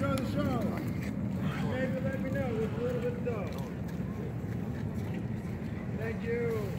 Show the show. Maybe let me know. with a little bit of dough. Thank you.